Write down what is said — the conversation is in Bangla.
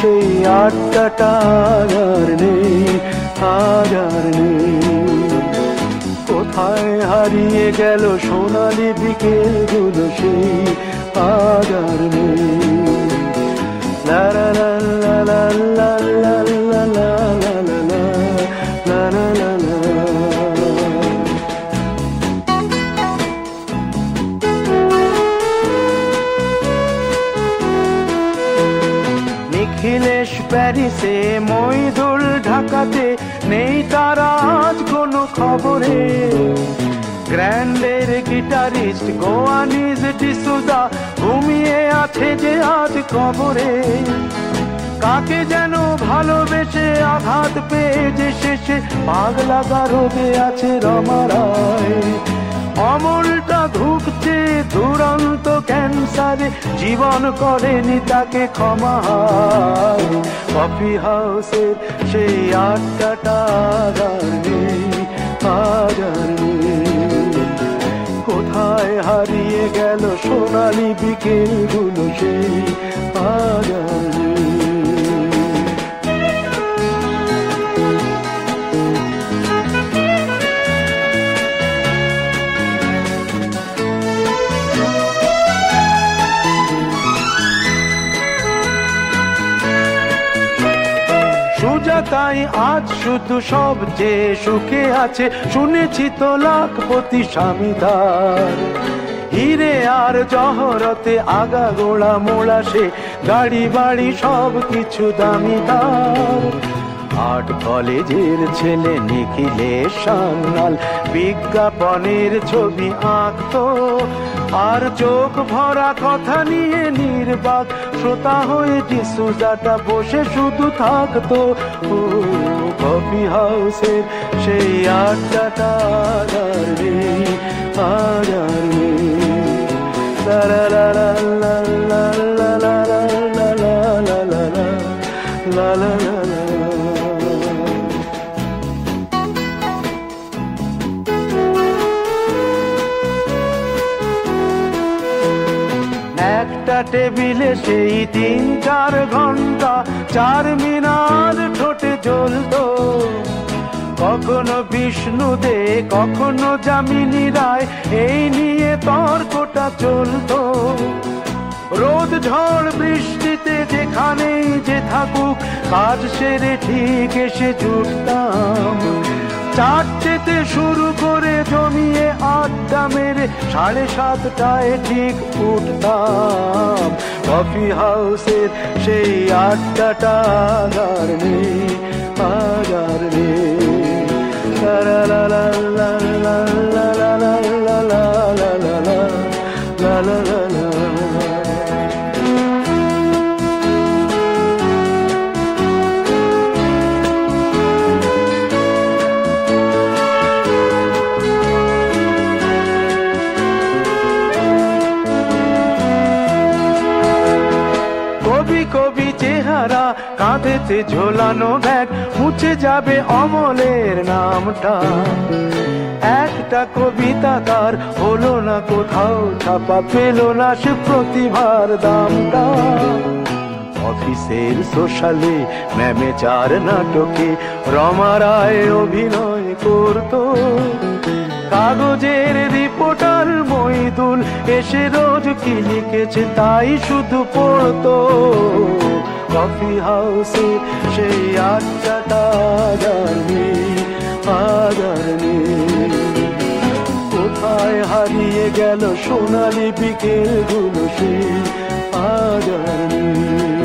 সেই আটটা আর নেই, আজ আর নেই। কোথায় হারিয়ে গেল সোনালি বিকেলগুলো সেই, আজ আর নেই। নিখিলেশ প্যারিসে, মইদুল ঢাকাতে নেই তারা আজ কোনো খবরে। গ্র্যান্ডের গিটারিস্ট গোয়ানিজ ডিসুদা ঘুমিয়ে আছে যে আজ কবরে। কাকে যেন ভালোবেসে আঘাত পেয়ে যে শেষে পাগলা গারদে আছে রমারায় দুরন্ত ক্যান্সারে জীবন করেনি তাকে ক্ষমা কফি হাউসের সেই আড্ডাটা কোথায় হারিয়ে গেল সোনালি বিকেলগুলো সেই আজানি সুজাতাই আজ শুধু সব যে সুখে আছে, শুনেছি তো লাখপতি স্বামীদার। হিরে আর জহরতে আগা গোড়া মোড়া সে গাড়ি বাড়ি সব কিছু দামি তার আর্ট কলেজের ছেলে নিখিলে সান্নাল বিজ্ঞাপনের ছবি আঁকতো আর চোখ ভরা কথা নিয়ে নির্বাক, শ্রোতা হয়ে ডিসুজাটা বসে শুধু থাকতো। কফি হাউসের সেই আড্ডাটা আর আর একটা টেবিলে সেই তিন চার ঘণ্টা, চার মিনার ঠোঁটে জ্বলতো। কখনো বিষ্ণু দে কখনো যামিনী রায়, এই নিয়ে তর্কটা চলতো। রোদ, ঝড়, বৃষ্টিতে যেখানেই যে থাকুক, কাজ সেরে ঠিক এসে জুটতাম চারটেতে শুরু করে জমিয়ে আড্ডা মেরে সাড়ে সাতটায় ঠিক উঠতাম। কফি হাউসের সেই আড্ডাটা আর নেই আর নেই। লা। চেহারা কাঁধেতে ঝোলানো ব্যাগ, মুছে যাবে অমলের নামটা। একটা কবিতা তার হলো না কোথাও, ছাপা পেল না সে প্রতিভার দামটা। অফিসের সোশ্যালে ম্যামে চার নাটকে রমারায় অভিনয় করতো। কাগজের রিপোর্টার মইদুল এসে রোজ কি লিখেছে তাই শুধু পড়তো। কফি হাউসে সেই আড্ডাটা কোথায় হারিয়ে গেল সোনালি বিকেলগুলো সেই আজারনি